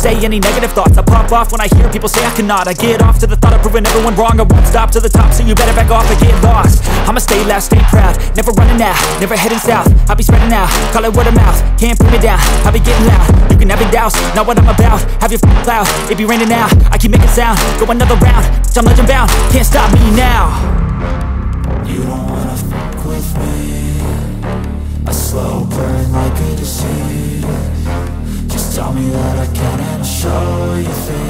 say any negative thoughts. I pop off when I hear people say I cannot. I get off to the thought of proving everyone wrong. I won't stop to the top so you better back off and get lost. I'ma stay loud, stay proud, never running out Never heading south, I'll be spreading out Call it word of mouth, can't put me down I'll be getting loud, you can have it douse Not what I'm about, have your f***ing cloud It be raining now, I keep making sound Go another round, bitch, I'm legend bound Can't stop me now. You don't wanna fuck with me. A slow burn like a disease. Just tell me that show you things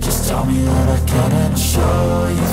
Just tell me that I can and show you